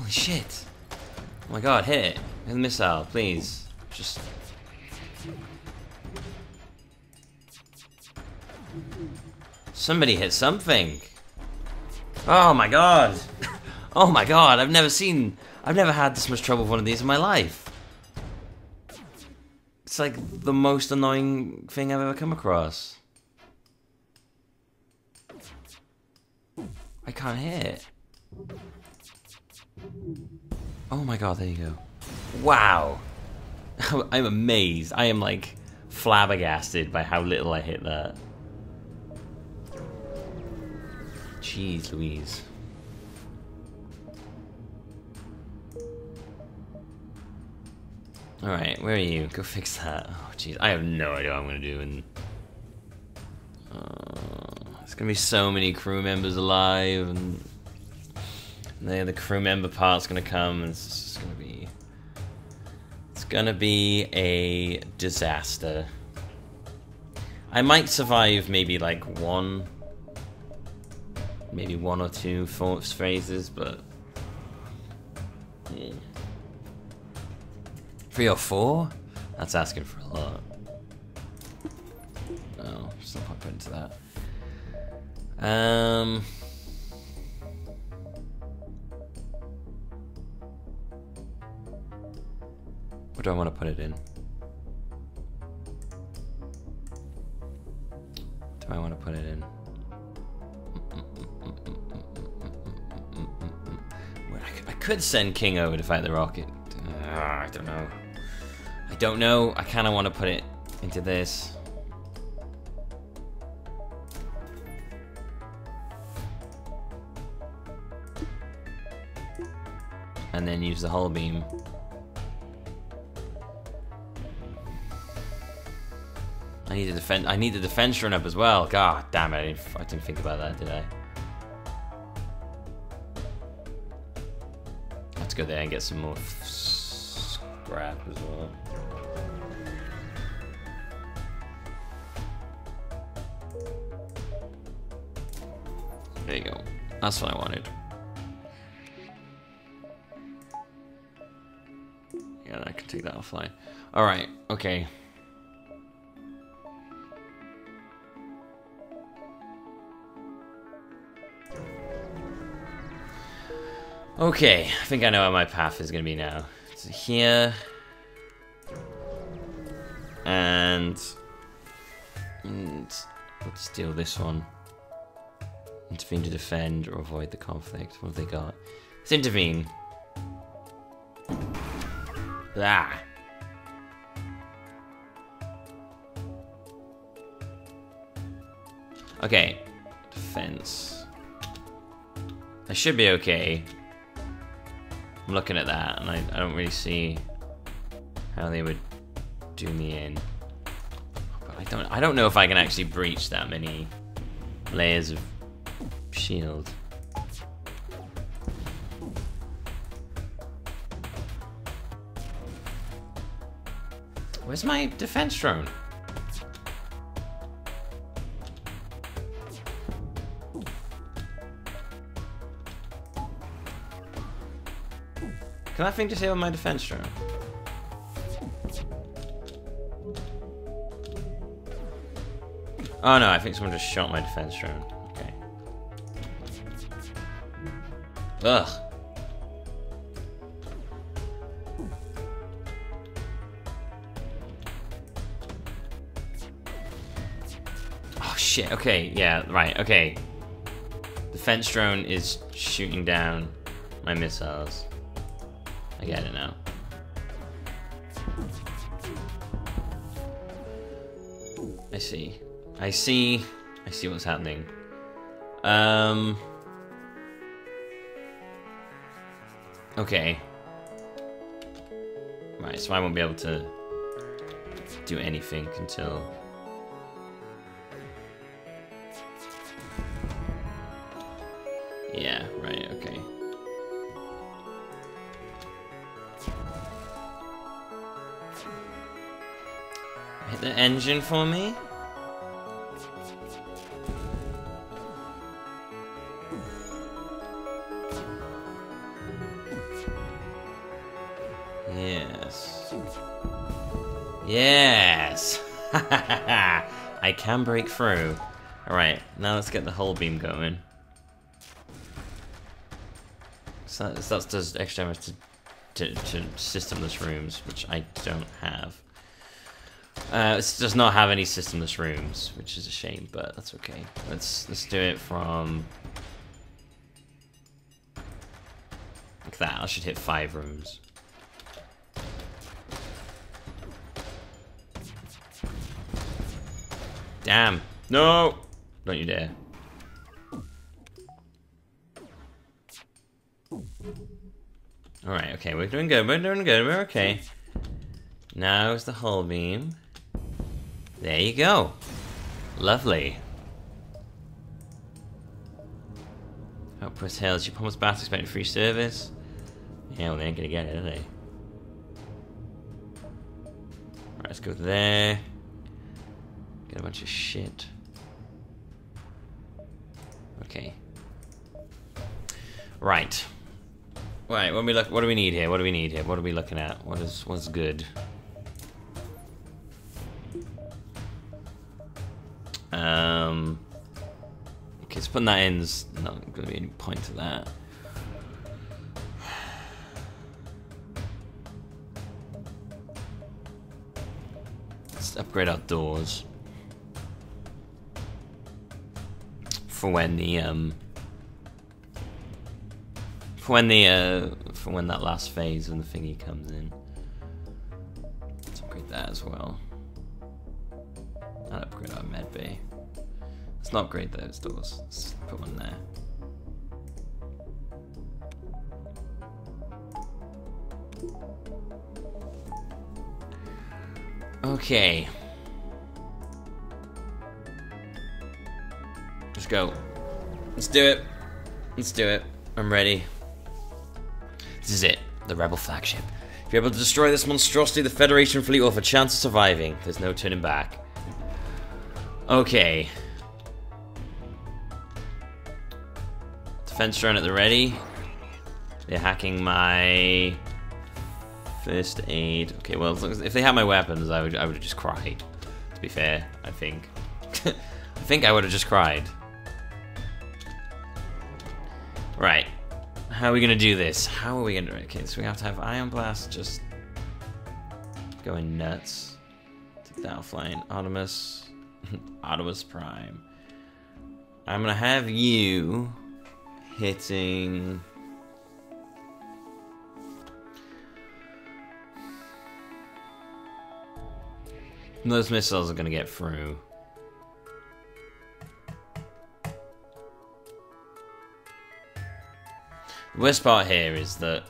Holy shit. Oh my god, hit it. Hit the missile, please. Just... Somebody hit something. Oh my god. oh my god, I've never seen... I've never had this much trouble with one of these in my life. It's like the most annoying thing I've ever come across. I can't hit. Oh my god, there you go. Wow. I'm amazed. I am like flabbergasted by how little I hit that. Jeez Louise. Alright, where are you? Go fix that. Oh jeez, I have no idea what I'm gonna do and uh, there's gonna be so many crew members alive and the, the crew member part's gonna come and it's just gonna be it's gonna be a disaster. I might survive maybe like one maybe one or two force phrases, but yeah. Three or four? That's asking for a lot. No, just not put into that. Um. What do I want to put it in? Do I want to put it in? I could send King over to fight the rocket. Uh, I don't know. I don't know. I kind of want to put it into this. And then use the hull beam. I need to defend. I need the defense run up as well. God damn it! I didn't, I didn't think about that, did I? Let's go there and get some more scrap as well. There you go. That's what I wanted. Yeah, I can take that offline. Alright, okay. Okay, I think I know how my path is going to be now. It's here. And, and let's steal this one. Intervene to defend or avoid the conflict. What have they got? Let's intervene. Ah. Okay. Defense. I should be okay. I'm looking at that and I, I don't really see how they would do me in. But I don't I don't know if I can actually breach that many layers of shield. Where's my defense drone? Can that thing disable my defense drone? Oh no, I think someone just shot my defense drone. Okay. Ugh. Oh shit, okay, yeah, right, okay. Defense drone is shooting down my missiles. I now. I see. I see. I see what's happening. Um. Okay. Right, so I won't be able to do anything until... Yeah, right, the engine for me? Yes. Yes! I can break through. Alright, now let's get the hull beam going. So that, that does extra damage to, to, to systemless rooms, which I don't have. Uh, it does not have any systemless rooms, which is a shame, but that's okay. Let's let's do it from. Like that. I should hit five rooms. Damn. No! Don't you dare. Alright, okay, we're doing good, we're doing good, we're okay. Now is the hull beam. There you go. Lovely. Outpost Hills, you promised Bath expecting free service? Yeah, well, they ain't gonna get it, are they? Right, let's go there. Get a bunch of shit. Okay. Right. Right, what do we look what do we need here? What do we need here? What are we looking at? What is what's good? So putting that in's not gonna be any point to that. Let's upgrade our doors. For when the um for when the uh for when that last phase when the thingy comes in. Let's upgrade that as well. And upgrade our med bay. Let's not upgrade those doors. Let's put one there. Okay. Let's go. Let's do it. Let's do it. I'm ready. This is it. The Rebel flagship. If you're able to destroy this monstrosity, the Federation fleet will have a chance of surviving. There's no turning back. Okay. Defense drone at the ready. They're hacking my first aid. Okay, well, if they had my weapons, I would I would have just cried. To be fair, I think. I think I would have just cried. Right. How are we gonna do this? How are we gonna? Okay, so we have to have Ion Blast just going nuts. Take that offline. Artemis, Artemis Prime. I'm gonna have you hitting. Those missiles are gonna get through. The worst part here is that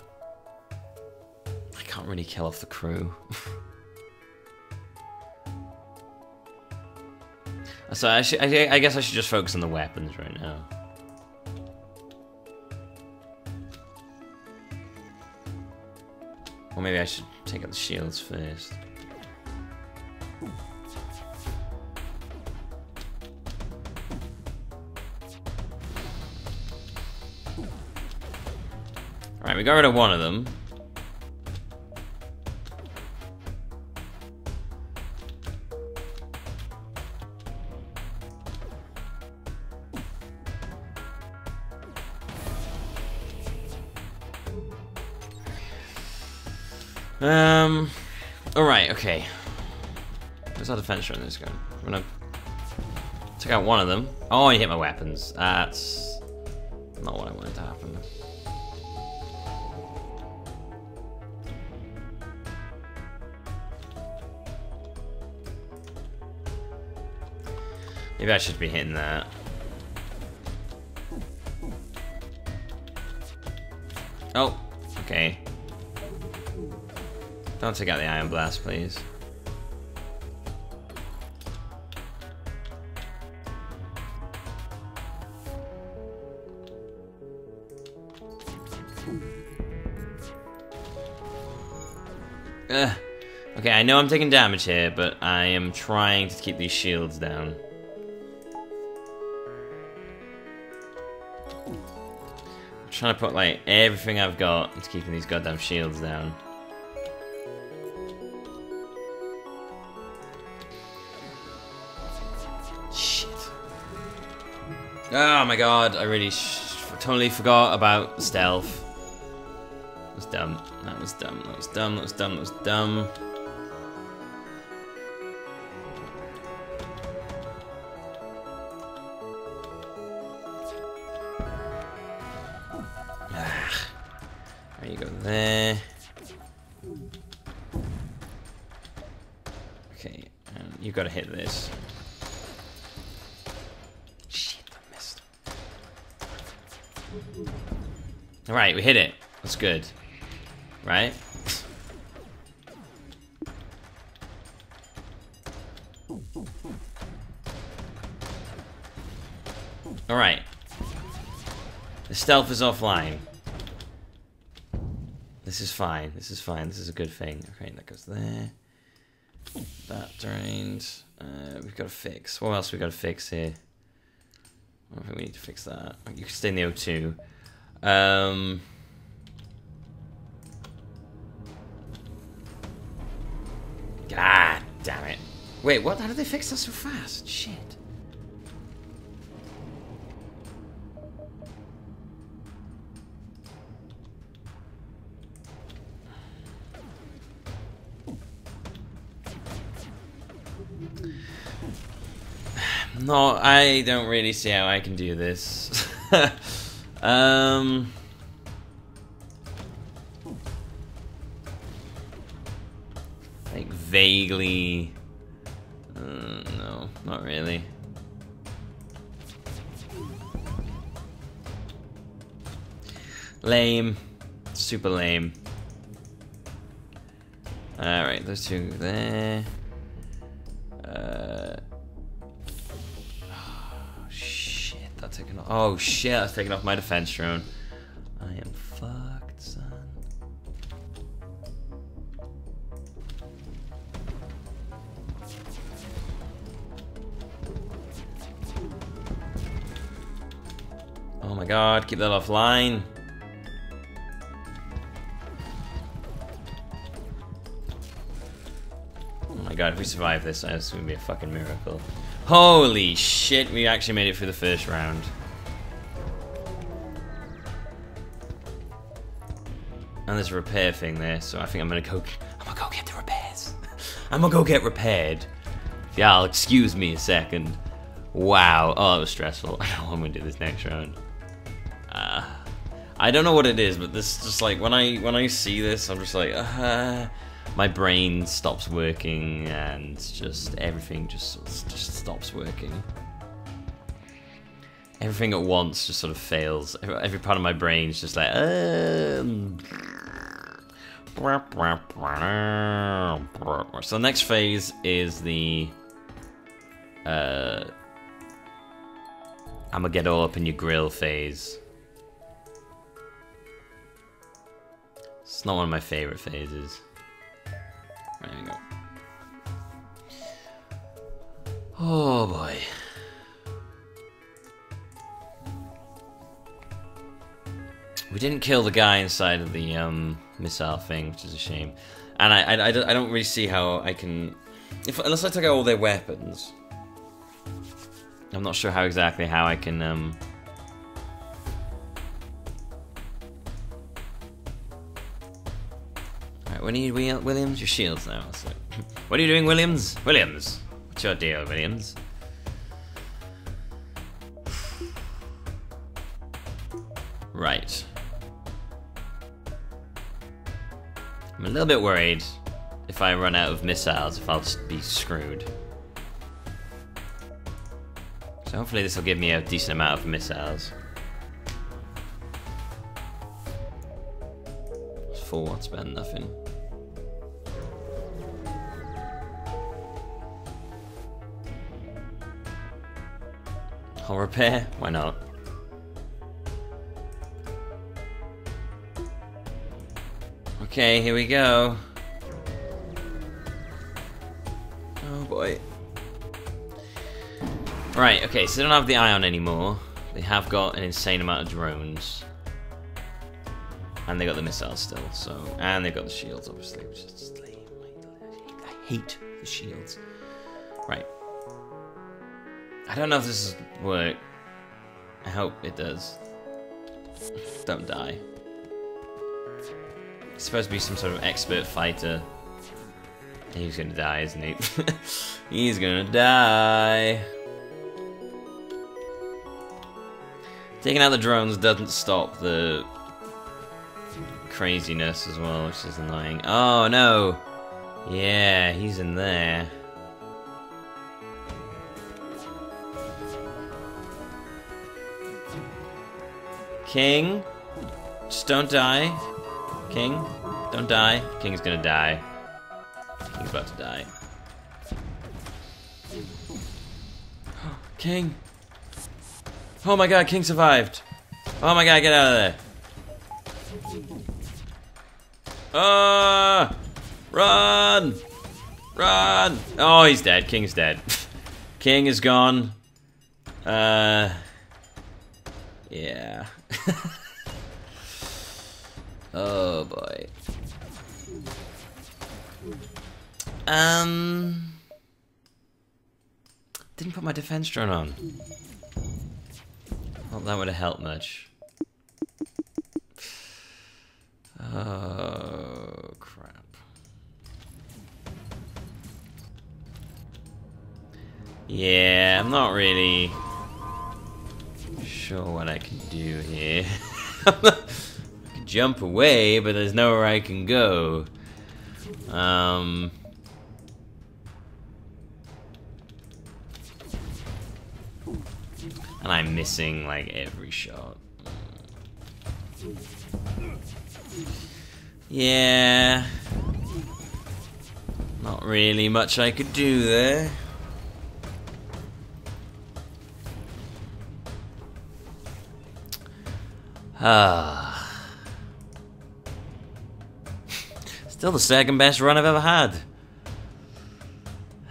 I can't really kill off the crew. so I, should, I, I guess I should just focus on the weapons right now. Or maybe I should take out the shields first. Alright, we got rid of one of them. Um. Alright, okay. Where's our defense drone this gun? I'm gonna take out one of them. Oh, you hit my weapons. That's not what I wanted to happen. Maybe I should be hitting that. Oh, okay. Don't take out the Ion Blast, please. Ugh. Okay, I know I'm taking damage here, but I am trying to keep these shields down. I'm trying to put, like, everything I've got into keeping these goddamn shields down. Oh my god, I really totally forgot about stealth. That was dumb. That was dumb. That was dumb. That was dumb. That was dumb. Stealth is offline. This is fine. This is fine. This is a good thing. Okay, that goes there. That drained. Uh, we've got to fix. What else we got to fix here? I don't think we need to fix that. You can stay in the O2. Um... God damn it. Wait, what? How did they fix that so fast? Shit. No, I don't really see how I can do this. um... Like, vaguely... Uh, no, not really. Lame. Super lame. Alright, those two there. Oh shit, that's taking off my defense drone. I am fucked, son. Oh my god, keep that offline. Oh my god, if we survive this, it's gonna be a fucking miracle. Holy shit, we actually made it through the first round. There's a repair thing there, so I think I'm gonna go. I'm gonna go get the repairs. I'm gonna go get repaired. Yeah, I'll excuse me a second. Wow. Oh, that was stressful. I don't want to do this next round. Uh, I don't know what it is, but this just like when I when I see this, I'm just like, uh, my brain stops working and just everything just just stops working. Everything at once just sort of fails. Every part of my brain is just like, um. So the next phase is the uh I'm gonna get all up in your grill phase. It's not one of my favorite phases. There we go. Oh boy. We didn't kill the guy inside of the um, missile thing, which is a shame. And I, I, I, don't, really see how I can... If, unless I take out all their weapons. I'm not sure how exactly how I can... Um, Alright, what do you Williams? Your shields now. What are you doing, Williams? Williams! What's your deal, Williams? Right. I'm a little bit worried if I run out of missiles, if I'll just be screwed. So hopefully this will give me a decent amount of missiles. It's full, what's nothing. I'll repair, why not? Okay, here we go. Oh boy. Right, okay, so they don't have the Ion anymore. They have got an insane amount of drones. And they got the missiles still, so... And they've got the shields, obviously, which is. I hate the shields. Right. I don't know if this is work. I hope it does. Don't die. He's supposed to be some sort of expert fighter. He's gonna die, isn't he? He's gonna die. Taking out the drones doesn't stop the craziness as well, which is annoying. Oh no! Yeah, he's in there. King, just don't die. King, don't die. King's gonna die. King's about to die. King! Oh my god, King survived! Oh my god, get out of there! Ah! Uh, run! Run! Oh, he's dead. King's dead. King is gone. Uh. Yeah. oh boy. Um. Didn't put my defense drone on. Well, that would have helped much. Oh, crap. Yeah, I'm not really sure what I can do here. Jump away, but there's nowhere I can go. Um... And I'm missing, like, every shot. Yeah. Not really much I could do there. Ah. Still the second best run I've ever had.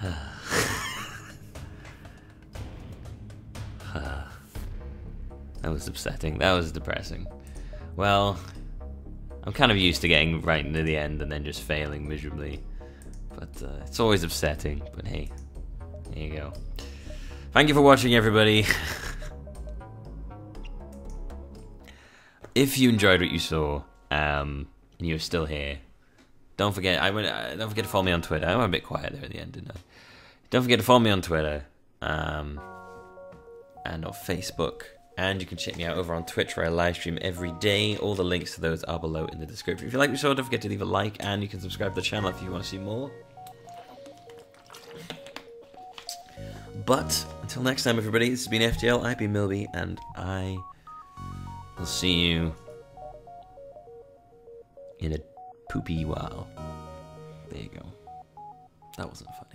that was upsetting. That was depressing. Well, I'm kind of used to getting right into the end and then just failing miserably. But uh, it's always upsetting. But hey, there you go. Thank you for watching, everybody. if you enjoyed what you saw, um, and you're still here, don't forget. I went. Uh, don't forget to follow me on Twitter. I went a bit quiet there at the end, didn't I? Don't forget to follow me on Twitter, um, and on Facebook. And you can check me out over on Twitch where I live stream every day. All the links to those are below in the description. If you like the show, don't forget to leave a like and you can subscribe to the channel if you want to see more. But until next time, everybody, this has been FTL, I've been Millbee, and I will see you in a poopy while. There you go. That wasn't funny.